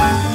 Bye.